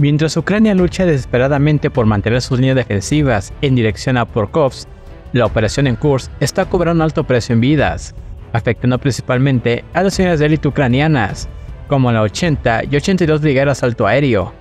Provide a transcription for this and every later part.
Mientras Ucrania lucha desesperadamente por mantener sus líneas defensivas en dirección a Pokrovsk, la operación en Kursk está cobrando un alto precio en vidas, afectando principalmente a las unidades de élite ucranianas, como la 80 y 82 Brigadas Alto Aéreo.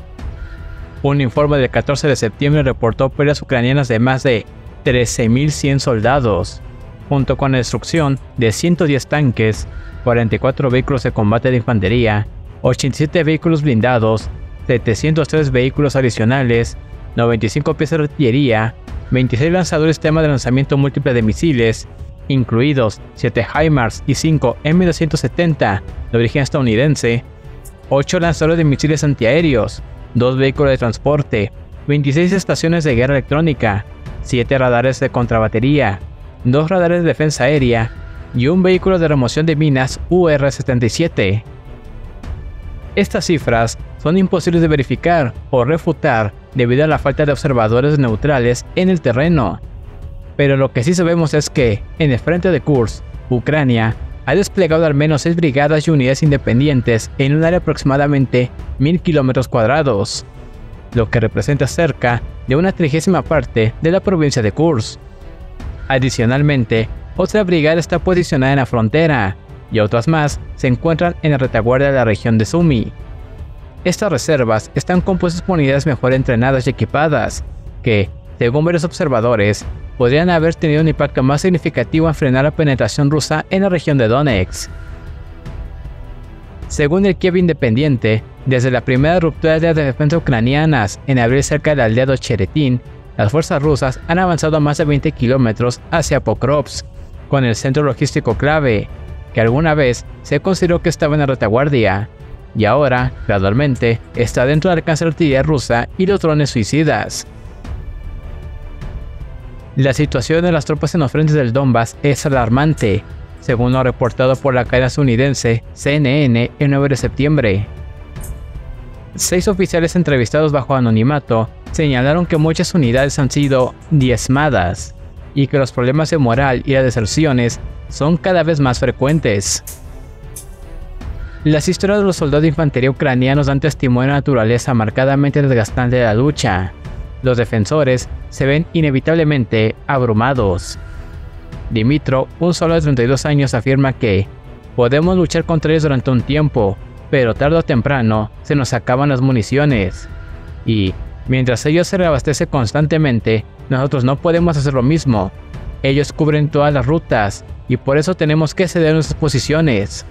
Un informe del 14 de septiembre reportó pérdidas ucranianas de más de 13.100 soldados, junto con la destrucción de 110 tanques, 44 vehículos de combate de infantería, 87 vehículos blindados, 703 vehículos adicionales, 95 piezas de artillería, 26 lanzadores tema de lanzamiento múltiple de misiles, incluidos 7 HIMARS y 5 M270 de origen estadounidense, 8 lanzadores de misiles antiaéreos, 2 vehículos de transporte, 26 estaciones de guerra electrónica, 7 radares de contrabatería, 2 radares de defensa aérea y un vehículo de remoción de minas UR-77. Estas cifras son imposibles de verificar o refutar debido a la falta de observadores neutrales en el terreno. Pero lo que sí sabemos es que, en el frente de Kursk, Ucrania ha desplegado al menos 6 brigadas y unidades independientes en un área aproximadamente 1000 km cuadrados, lo que representa cerca de una trigésima parte de la provincia de Kursk. Adicionalmente, otra brigada está posicionada en la frontera, y otras más se encuentran en la retaguardia de la región de Sumi. Estas reservas están compuestas por unidades mejor entrenadas y equipadas, que, según varios observadores, podrían haber tenido un impacto más significativo en frenar la penetración rusa en la región de Donetsk. Según el Kiev Independiente, desde la primera ruptura de las defensas ucranianas en abril cerca del aliado Cheretin, las fuerzas rusas han avanzado más de 20 kilómetros hacia Pokrovsk, con el centro logístico clave, que alguna vez se consideró que estaba en la retaguardia, y ahora, gradualmente, está dentro alcance de la artillería rusa y los drones suicidas. La situación de las tropas en los frentes del Donbass es alarmante, según lo reportado por la cadena estadounidense CNN el 9 de septiembre. Seis oficiales entrevistados bajo anonimato señalaron que muchas unidades han sido diezmadas y que los problemas de moral y las deserciones son cada vez más frecuentes. Las historias de los soldados de infantería ucranianos dan testimonio de la naturaleza marcadamente desgastante de la lucha. Los defensores se ven inevitablemente abrumados. Dimitro, un soldado de 32 años, afirma que podemos luchar contra ellos durante un tiempo, pero tarde o temprano se nos acaban las municiones. Y mientras ellos se reabastecen constantemente, nosotros no podemos hacer lo mismo. Ellos cubren todas las rutas y por eso tenemos que ceder nuestras posiciones.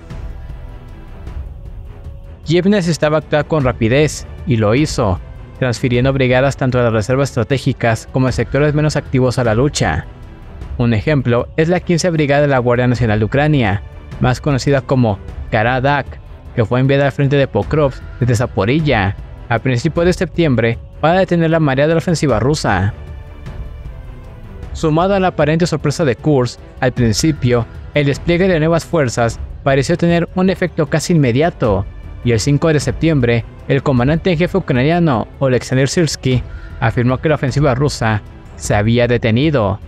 Kiev necesitaba actuar con rapidez y lo hizo, transfiriendo brigadas tanto a las reservas estratégicas como a sectores menos activos a la lucha. Un ejemplo es la 15 Brigada de la Guardia Nacional de Ucrania, más conocida como Karadak, que fue enviada al frente de Pokrovsk desde Zaporilla a principios de septiembre para detener la marea de la ofensiva rusa. Sumado a la aparente sorpresa de Kursk, al principio, el despliegue de nuevas fuerzas pareció tener un efecto casi inmediato, y el 5 de septiembre, el comandante en jefe ucraniano Oleksandr Sirsky afirmó que la ofensiva rusa se había detenido.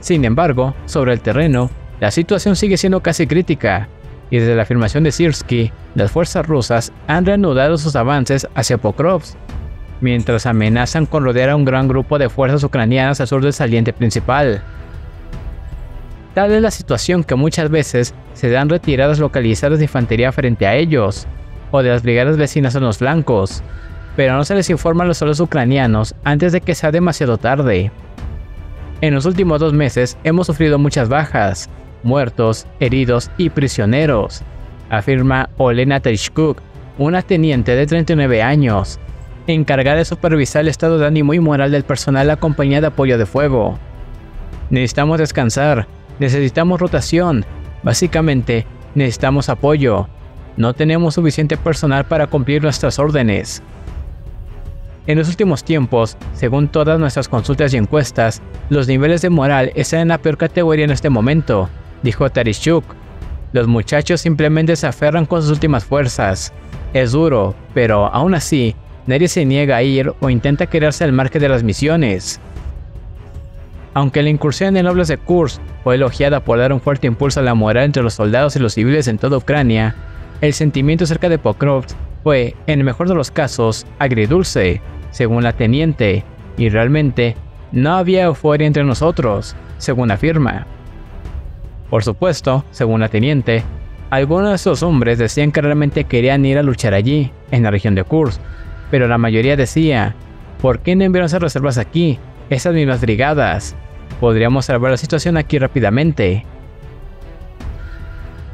Sin embargo, sobre el terreno, la situación sigue siendo casi crítica, y desde la afirmación de Sirsky, las fuerzas rusas han reanudado sus avances hacia Pokrovsk, mientras amenazan con rodear a un gran grupo de fuerzas ucranianas al sur del saliente principal. Tal es la situación que muchas veces se dan retiradas localizadas de infantería frente a ellos, o de las brigadas vecinas en los flancos, pero no se les informa a los soldados ucranianos antes de que sea demasiado tarde. En los últimos dos meses hemos sufrido muchas bajas, muertos, heridos y prisioneros, afirma Olena Tereshchuk, una teniente de 39 años, encargada de supervisar el estado de ánimo y moral del personal compañía de apoyo de fuego. Necesitamos descansar, necesitamos rotación, básicamente necesitamos apoyo. No tenemos suficiente personal para cumplir nuestras órdenes. En los últimos tiempos, según todas nuestras consultas y encuestas, los niveles de moral están en la peor categoría en este momento, dijo Tarishuk. Los muchachos simplemente se aferran con sus últimas fuerzas. Es duro, pero aún así, nadie se niega a ir o intenta quedarse al margen de las misiones. Aunque la incursión en Nobles de Kursk fue elogiada por dar un fuerte impulso a la moral entre los soldados y los civiles en toda Ucrania, el sentimiento cerca de Pokrovsk fue, en el mejor de los casos, agridulce, según la teniente, y realmente no había euforia entre nosotros, según afirma. Por supuesto, según la teniente, algunos de esos hombres decían que realmente querían ir a luchar allí, en la región de Kursk, pero la mayoría decía, ¿por qué no enviaron esas reservas aquí, esas mismas brigadas? Podríamos salvar la situación aquí rápidamente.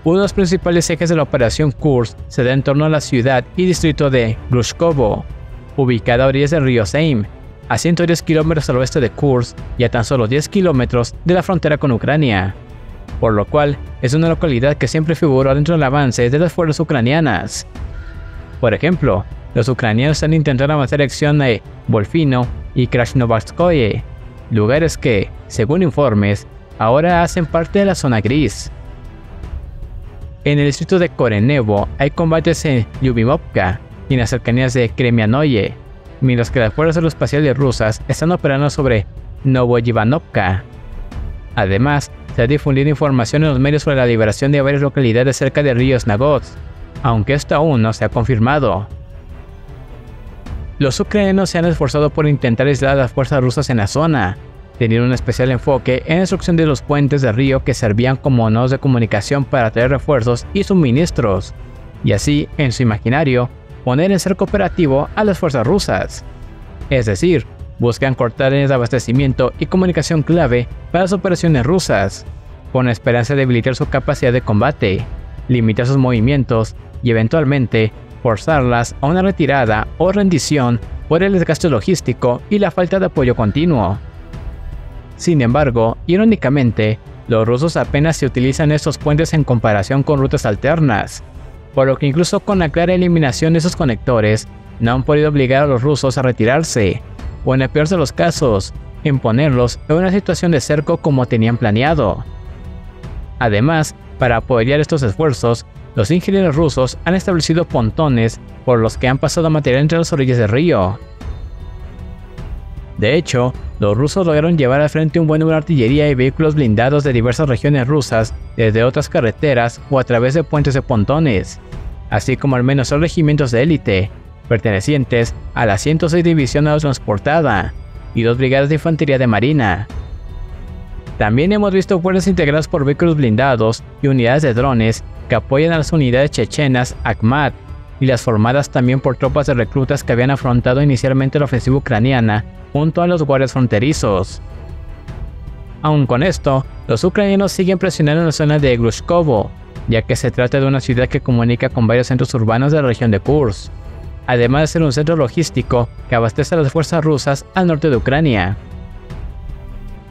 Uno de los principales ejes de la operación Kursk se da en torno a la ciudad y distrito de Glushkovo, ubicada a orillas del río Seim, a 110 kilómetros al oeste de Kursk y a tan solo 10 kilómetros de la frontera con Ucrania, por lo cual es una localidad que siempre figuró dentro del avance de las fuerzas ucranianas. Por ejemplo, los ucranianos han intentado avanzar acción de Volfino y Krasnovarskoye, lugares que, según informes, ahora hacen parte de la zona gris. En el distrito de Korenevo hay combates en Lyubimovka y en las cercanías de Kremianoye, mientras que las fuerzas aeroespaciales rusas están operando sobre Novoyivanovka. Además, se ha difundido información en los medios sobre la liberación de varias localidades cerca de ríos Nagots, aunque esto aún no se ha confirmado. Los ucranianos se han esforzado por intentar aislar a las fuerzas rusas en la zona, teniendo un especial enfoque en la destrucción de los puentes de río que servían como nodos de comunicación para traer refuerzos y suministros, y así, en su imaginario, poner en ser cooperativo a las fuerzas rusas. Es decir, buscan cortar el abastecimiento y comunicación clave para las operaciones rusas, con la esperanza de debilitar su capacidad de combate, limitar sus movimientos y eventualmente forzarlas a una retirada o rendición por el desgaste logístico y la falta de apoyo continuo. Sin embargo, irónicamente, los rusos apenas se utilizan estos puentes en comparación con rutas alternas, por lo que incluso con la clara eliminación de esos conectores, no han podido obligar a los rusos a retirarse, o en el peor de los casos, en ponerlos en una situación de cerco como tenían planeado. Además, para apoyar estos esfuerzos, los ingenieros rusos han establecido pontones por los que han pasado material entre las orillas del río. De hecho, los rusos lograron llevar al frente un buen número de artillería y vehículos blindados de diversas regiones rusas desde otras carreteras o a través de puentes de pontones, así como al menos dos regimientos de élite, pertenecientes a la 106 División Aerotransportada y dos brigadas de infantería de marina. También hemos visto fuerzas integradas por vehículos blindados y unidades de drones que apoyan a las unidades chechenas Akhmat y las formadas también por tropas de reclutas que habían afrontado inicialmente la ofensiva ucraniana junto a los guardias fronterizos. Aun con esto, los ucranianos siguen presionando en la zona de Glushkovo, ya que se trata de una ciudad que comunica con varios centros urbanos de la región de Kursk, además de ser un centro logístico que abastece a las fuerzas rusas al norte de Ucrania.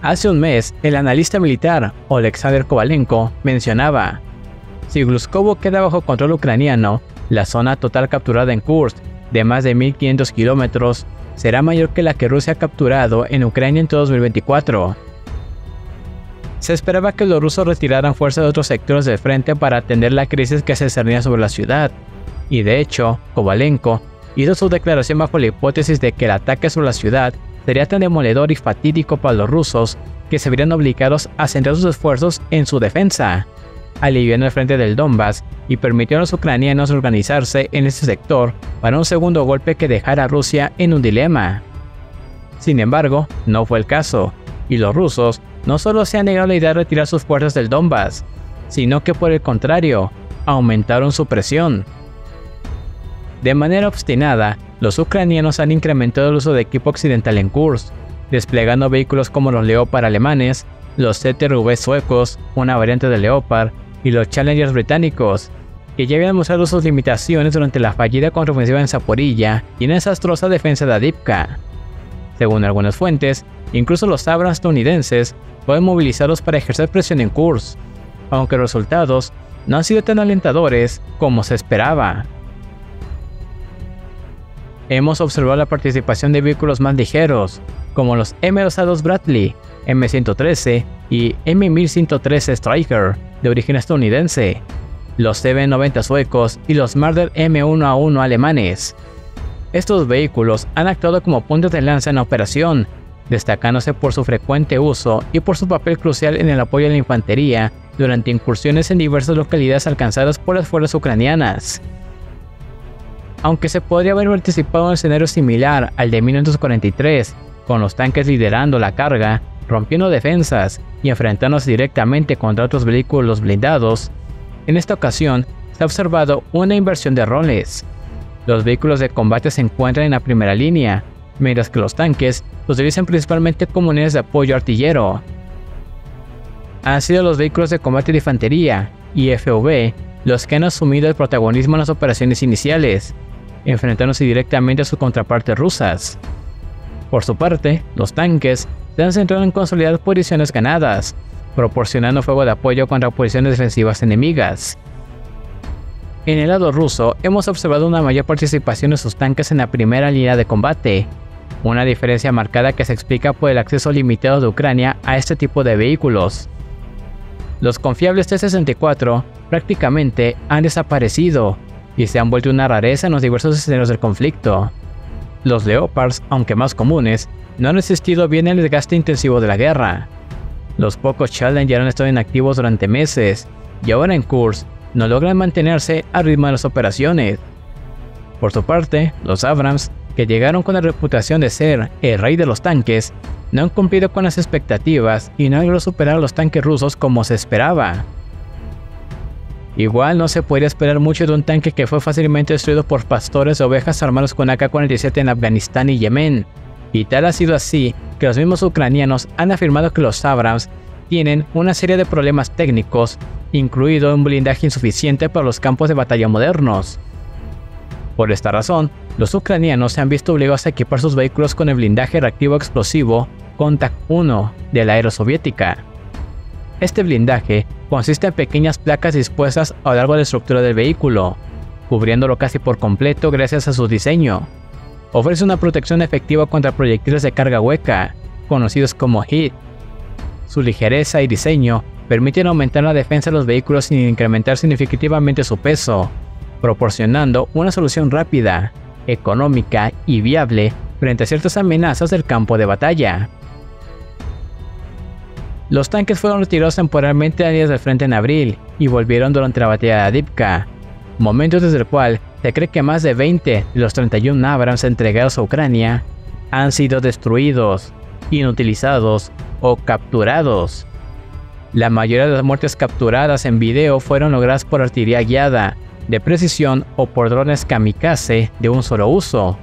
Hace un mes, el analista militar Alexander Kovalenko mencionaba, si Gluskovo queda bajo control ucraniano, la zona total capturada en Kursk, de más de 1.500 kilómetros, será mayor que la que Rusia ha capturado en Ucrania en todo 2024. Se esperaba que los rusos retiraran fuerzas de otros sectores del frente para atender la crisis que se cernía sobre la ciudad, y de hecho, Kovalenko hizo su declaración bajo la hipótesis de que el ataque sobre la ciudad sería tan demoledor y fatídico para los rusos que se verían obligados a centrar sus esfuerzos en su defensa aliviando el frente del Donbass y permitió a los ucranianos organizarse en ese sector para un segundo golpe que dejara a Rusia en un dilema. Sin embargo, no fue el caso, y los rusos no solo se han negado la idea de retirar sus fuerzas del Donbass, sino que por el contrario, aumentaron su presión. De manera obstinada, los ucranianos han incrementado el uso de equipo occidental en Kursk, desplegando vehículos como los Leopard alemanes, los CTRV suecos, una variante de Leopard, y los Challengers británicos, que ya habían mostrado sus limitaciones durante la fallida contraofensiva en Zaporilla y en esa desastrosa defensa de Adipka. Según algunas fuentes, incluso los Abrams estadounidenses fueron movilizados para ejercer presión en Kursk, aunque los resultados no han sido tan alentadores como se esperaba. Hemos observado la participación de vehículos más ligeros, como los M2A2 Bradley, M113 y M1113 Striker, de origen estadounidense, los CB-90 suecos y los Marder M1A1 alemanes. Estos vehículos han actuado como puntos de lanza en la operación, destacándose por su frecuente uso y por su papel crucial en el apoyo a la infantería durante incursiones en diversas localidades alcanzadas por las fuerzas ucranianas. Aunque se podría haber participado en un escenario similar al de 1943, con los tanques liderando la carga, rompiendo defensas y enfrentándose directamente contra otros vehículos blindados, en esta ocasión se ha observado una inversión de roles. Los vehículos de combate se encuentran en la primera línea, mientras que los tanques los utilizan principalmente como unidades de apoyo artillero. Han sido los vehículos de combate de infantería y FOV los que han asumido el protagonismo en las operaciones iniciales, enfrentándose directamente a sus contrapartes rusas. Por su parte, los tanques se han centrado en consolidar posiciones ganadas, proporcionando fuego de apoyo contra posiciones defensivas enemigas. En el lado ruso, hemos observado una mayor participación de sus tanques en la primera línea de combate, una diferencia marcada que se explica por el acceso limitado de Ucrania a este tipo de vehículos. Los confiables T-64 prácticamente han desaparecido y se han vuelto una rareza en los diversos escenarios del conflicto. Los Leopards, aunque más comunes, no han resistido bien el desgaste intensivo de la guerra. Los pocos Challenger han estado inactivos durante meses y ahora en Kursk no logran mantenerse al ritmo de las operaciones. Por su parte, los Abrams, que llegaron con la reputación de ser el rey de los tanques, no han cumplido con las expectativas y no han logrado superar a los tanques rusos como se esperaba. Igual no se podría esperar mucho de un tanque que fue fácilmente destruido por pastores de ovejas armados con AK-47 en Afganistán y Yemen. Y tal ha sido así que los mismos ucranianos han afirmado que los Abrams tienen una serie de problemas técnicos, incluido un blindaje insuficiente para los campos de batalla modernos. Por esta razón, los ucranianos se han visto obligados a equipar sus vehículos con el blindaje reactivo explosivo Contact 1 de la era soviética. Este blindaje consiste en pequeñas placas dispuestas a lo largo de la estructura del vehículo, cubriéndolo casi por completo gracias a su diseño. Ofrece una protección efectiva contra proyectiles de carga hueca, conocidos como HIT. Su ligereza y diseño permiten aumentar la defensa de los vehículos sin incrementar significativamente su peso, proporcionando una solución rápida, económica y viable frente a ciertas amenazas del campo de batalla. Los tanques fueron retirados temporalmente a días del frente en abril y volvieron durante la batalla de Adipka, momento desde el cual se cree que más de 20 de los 31 Abrams entregados a Ucrania han sido destruidos, inutilizados o capturados. La mayoría de las muertes capturadas en video fueron logradas por artillería guiada, de precisión o por drones kamikaze de un solo uso,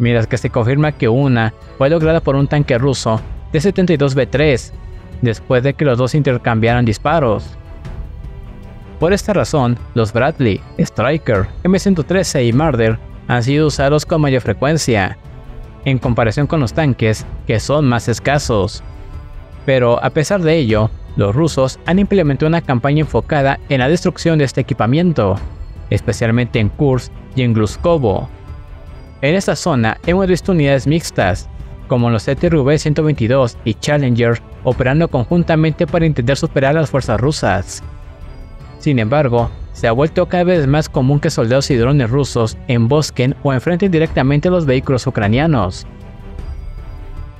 mientras que se confirma que una fue lograda por un tanque ruso de 72B3 después de que los dos intercambiaran disparos. Por esta razón, los Bradley, Striker, M113 y Marder han sido usados con mayor frecuencia, en comparación con los tanques, que son más escasos. Pero a pesar de ello, los rusos han implementado una campaña enfocada en la destrucción de este equipamiento, especialmente en Kursk y en Gluskovo. En esta zona hemos visto unidades mixtas, como los TRV-122 y Challenger operando conjuntamente para intentar superar a las fuerzas rusas. Sin embargo, se ha vuelto cada vez más común que soldados y drones rusos embosquen o enfrenten directamente a los vehículos ucranianos.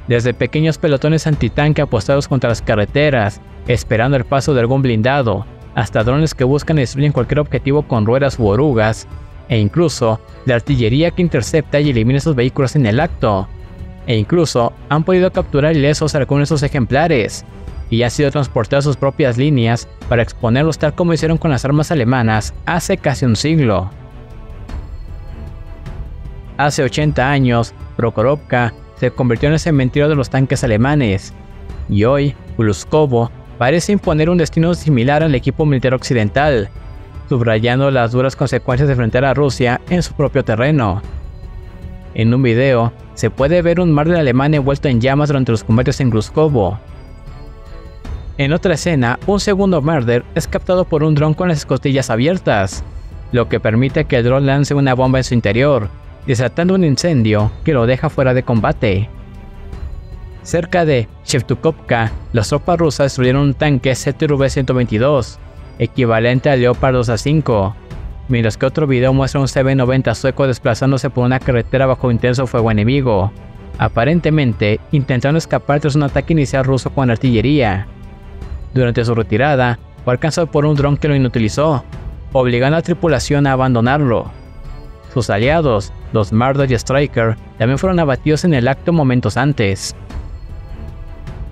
Desde pequeños pelotones antitanque apostados contra las carreteras, esperando el paso de algún blindado, hasta drones que buscan y destruyen cualquier objetivo con ruedas u orugas, e incluso de artillería que intercepta y elimina esos vehículos en el acto e incluso han podido capturar ilesos algunos de esos ejemplares, y han sido transportados a sus propias líneas para exponerlos tal como hicieron con las armas alemanas hace casi un siglo. Hace 80 años, Prokhorovka se convirtió en el cementerio de los tanques alemanes, y hoy, Gluskovo parece imponer un destino similar al equipo militar occidental, subrayando las duras consecuencias de enfrentar a Rusia en su propio terreno. En un video, se puede ver un mar de Alemania envuelto en llamas durante los combates en Gluskovo. En otra escena, un segundo Murder es captado por un dron con las escotillas abiertas, lo que permite que el dron lance una bomba en su interior, desatando un incendio que lo deja fuera de combate. Cerca de Shevtukovka, las tropas rusas destruyeron un tanque CTRV-122, equivalente al Leopard 2 a 5, mientras que otro video muestra un CB-90 sueco desplazándose por una carretera bajo intenso fuego enemigo, aparentemente intentando escapar tras un ataque inicial ruso con artillería. Durante su retirada, fue alcanzado por un dron que lo inutilizó, obligando a la tripulación a abandonarlo. Sus aliados, los Murdoch y Striker, también fueron abatidos en el acto momentos antes.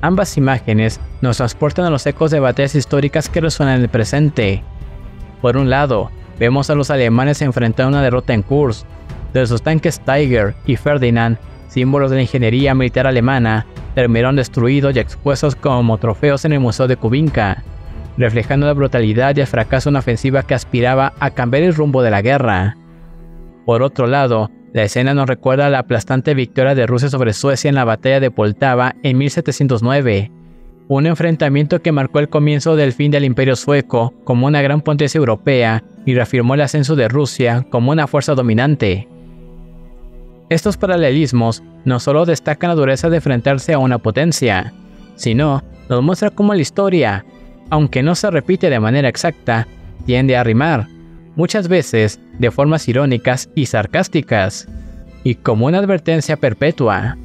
Ambas imágenes nos transportan a los ecos de batallas históricas que resuenan en el presente. Por un lado, vemos a los alemanes enfrentar una derrota en Kursk, de sus tanques Tiger y Ferdinand, símbolos de la ingeniería militar alemana, terminaron destruidos y expuestos como trofeos en el Museo de Kubinka, reflejando la brutalidad y el fracaso de una ofensiva que aspiraba a cambiar el rumbo de la guerra. Por otro lado, la escena nos recuerda la aplastante victoria de Rusia sobre Suecia en la batalla de Poltava en 1709, un enfrentamiento que marcó el comienzo del fin del imperio sueco como una gran potencia europea y reafirmó el ascenso de Rusia como una fuerza dominante. Estos paralelismos no solo destacan la dureza de enfrentarse a una potencia, sino nos muestra cómo la historia, aunque no se repite de manera exacta, tiende a rimar, muchas veces de formas irónicas y sarcásticas, y como una advertencia perpetua.